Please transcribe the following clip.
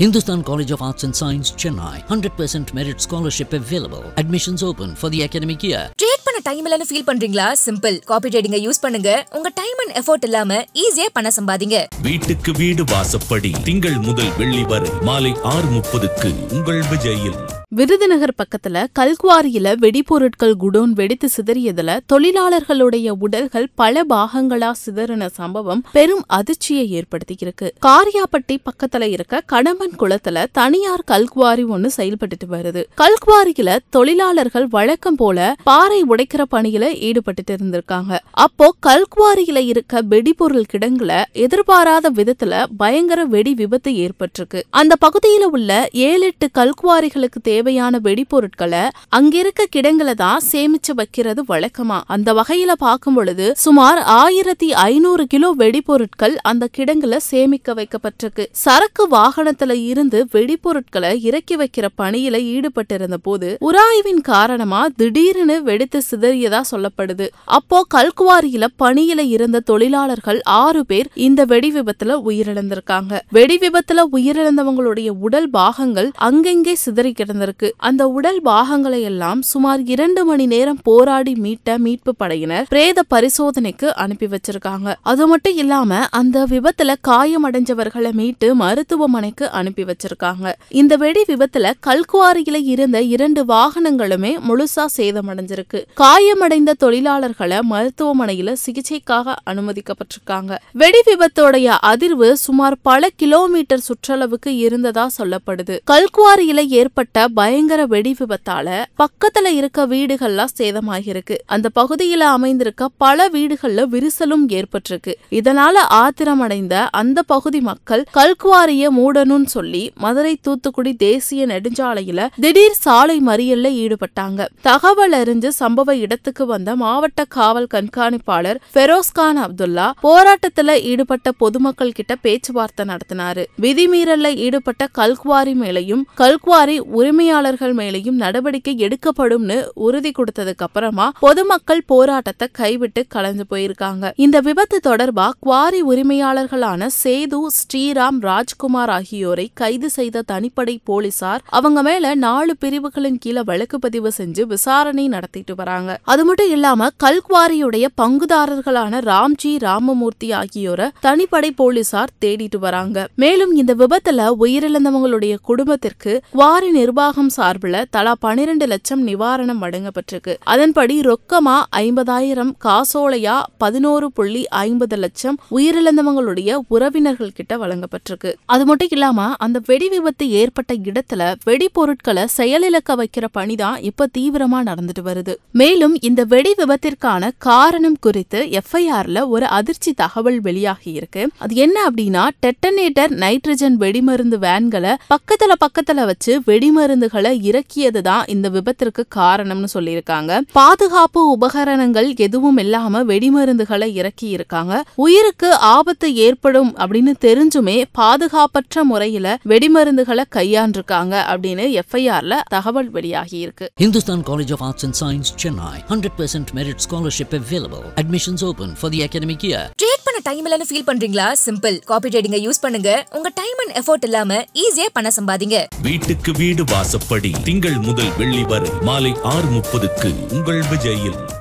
Hindustan College of Arts and Science, Chennai. 100% merit scholarship available. Admissions open for the academic year. Trade பண்ண time இல்லைன்னு feel பண்றீங்களா simple copy ட்ரேடிங்க use பண்ணுங்க உங்க time and effort இல்லாம ஈஸியா பணம் சம்பாதிங்க வீட்டுக்கு வீடு வாசப்படி திங்கள் முதல் வெள்ளி வரை மாலை ஆறு முப்பதுக்கு உங்கள் விஜயில் விருதுநகர் பக்கத்துல கல்குவாரியில வெடிபொருட்கள் குடோன் வெடித்து சிதறியதுல தொழிலாளர்களுடைய உடல்கள் பல பாகங்களா சிதறின சம்பவம் பெரும் அதிர்ச்சியை ஏற்படுத்தியிருக்கு. காரியாப்பட்டி பக்கத்துல இருக்க கடம்பன் குளத்துல தனியார் கல்குவாரி ஒன்னு செயல்பட்டுட்டு வருது. கல்குவாரியில தொழிலாளர்கள் வழக்கம் போல பாறை உடைக்கிற பணியில ஈடுபட்டுட்டு இருந்திருக்காங்க. அப்போ கல்குவாரியில இருக்க வெடிபொருள் கிடங்குல எதிர்பாராத விதத்துல பயங்கர வெடி விபத்து ஏற்பட்டிருக்கு. அந்த பகுதியில உள்ள ஏழு எட்டு கல்குவாரிகளுக்கு தேவையான வெடிபொருட்களை அங்கிருக்க கிடங்களை தான் சேமிச்சு வைக்கிறது வழக்கமா. அந்த வகையில பார்க்கும் பொழுது சுமார் ஆயிரத்தி ஐநூறு கிலோ வெடிபொருட்கள் அந்த கிடங்குல சேமிக்க வைக்கப்பட்டிருக்கு. சரக்கு வாகனத்துல இருந்து வெடிபொருட்களை இறக்கி வைக்கிற பணியில ஈடுபட்டிருந்த போது உராய்வின் காரணமா திடீர்னு வெடித்து சிதறியதா சொல்லப்படுது. அப்போ கல்குவாரியில பணியில இருந்த தொழிலாளர்கள் ஆறு பேர் இந்த வெடி விபத்துல உயிரிழந்திருக்காங்க. வெடி விபத்துல உயிரிழந்தவங்களுடைய உடல் பாகங்கள் அங்கெங்கே சிதறி கிடந்திருக்கு. அந்த உடல் பாகங்களை எல்லாம் சுமார் இரண்டு மணி நேரம் போராடி மீட்ட மீட்பு படையினர் பிரேத பரிசோதனைக்கு அனுப்பி வச்சிருக்காங்க. அது மட்டும் இல்லாம அந்த விபத்துல காயமடைஞ்சவர்களை மீட்டு மருத்துவமனைக்கு அனுப்பி வச்சிருக்காங்க. இந்த வெடி விபத்துல கல்குவாரியில இருந்த இரண்டு வாகனங்களுமே முழுசா சேதமடைஞ்சிருக்கு. காயமடைந்த தொழிலாளர்களை மருத்துவமனையில சிகிச்சைக்காக அனுமதிக்கப்பட்டிருக்காங்க. வெடி விபத்தோடைய அதிர்வு சுமார் பல கிலோமீட்டர் சுற்றளவுக்கு இருந்ததா சொல்லப்படுது. கல்குவாரியில ஏற்பட்ட பயங்கர வெடி விபத்தால பக்கத்துல இருக்க வீடுகள்லாம் சேதமாகிருக்கு அந்த பகுதியில அமைந்திருக்க பல வீடுகள்ல விரிசலும் ஏற்பட்டிருக்கு. இதனால ஆத்திரமடைந்த அந்த பகுதி மக்கள் கல்குவாரிய மூடணும்னு சொல்லி மதுரை தூத்துக்குடி தேசிய நெடுஞ்சாலையில திடீர் சாலை மறியல்ல ஈடுபட்டாங்க. தகவல் அறிஞ்சு சம்பவ இடத்துக்கு வந்த மாவட்ட காவல் கண்காணிப்பாளர் ஃபெரோஸ்கான் அப்துல்லா போராட்டத்துல ஈடுபட்ட பொதுமக்கள் கிட்ட பேச்சுவார்த்தை நடத்தினாரு. விதிமீறல்ல ஈடுபட்ட கல்குவாரி மேலையும் கல்குவாரி உரிமையாளர்கள் மேலேயும் நடவடிக்கை எடுக்கப்படும்னு உறுதி கொடுத்ததுக்கு அப்புறமா பொதுமக்கள் போராட்டத்தை கைவிட்டு கலந்து போயிருக்காங்க. இந்த விபத்து தொடர்பா குவாரி உரிமையாளர்களான சேது ஸ்ரீராம் ராஜ்குமார் ஆகியோரை கைது செய்த தனிப்படை போலீசார் அவங்க மேல நாலு பிரிவுகளின் கீழே வழக்கு பதிவு செஞ்சு விசாரணை நடத்திட்டு வராங்க. அது மட்டும் இல்லாம கல்குவாரியுடைய பங்குதாரர்களான ராம்ஜி ராமமூர்த்தி ஆகியோரை தனிப்படை போலீசார் தேடிட்டு வராங்க. மேலும் இந்த விபத்துல உயிரிழந்தவங்களுடைய குடும்பத்திற்கு குவாரி நிர்வாகம் சார்பில் தலா பனிரெண்டு லட்சம் நிவாரணம் வழங்கப்பட்டிருக்கு. அதன்படி ரொக்கமா ஐம்பதாயிரம் காசோலையா பதினோரு புள்ளி ஐம்பது லட்சம் உயிரிழந்தவங்களுடைய உறவினர்கள் கிட்ட வழங்கப்பட்டிருக்கு. அது மட்டும் இல்லாம அந்த வெடி விபத்து ஏற்பட்ட இடத்துல வெடிப்பொருட்களை செயலிழக்க வைக்கிற பணிதான் இப்ப தீவிரமா நடந்துட்டு வருது. மேலும் இந்த வெடி விபத்திற்கான காரணம் குறித்து எஃப்ஐஆர்ல ஒரு அதிர்ச்சி தகவல் வெளியாகி இருக்கு. அது என்ன அப்படின்னா டெட்டனேட்டர் நைட்ரஜன் வெடிமருந்து வேன்களை பக்கத்துல பக்கத்துல வச்சு வெடிமருந்து வெடிமருந்துகளை இறக்கியதுதான் இந்த விபத்திற்கு காரணம்னு சொல்லியிருக்காங்க. பாதுகாப்பு உபகரணங்கள் எதுவும் இல்லாம வெடிமருந்துகளை இறக்கி இருக்காங்க உயிருக்கு ஆபத்து ஏற்படும் அப்படின்னு தெரிஞ்சுமே பாதுகாப்பற்ற முறையில வெடிமருந்துகளை கையாண்டிருக்காங்க அப்படின்னு எஃப்ஐஆர்ல தகவல் வெளியாகி இருக்கு Hindustan College of Arts and Science, Chennai. 100% merit scholarship available. Admissions open for the academic year. Trade பண்ண டைம் இல்லைன்னு ஃபீல் பண்றீங்களா? சிம்பிள் காப்பி ட்ரேடிங்க யூஸ் பண்ணுங்க. உங்க டைம் அண்ட் எஃபோர்ட் இல்லாம ஈஸியா பணம் சம்பாதிங்க. வீட்டுக்கு வீடு படி திங்கள் முதல் வெள்ளி வரை மாலை ஆறு முப்பதுக்கு உங்கள் விஜயில்.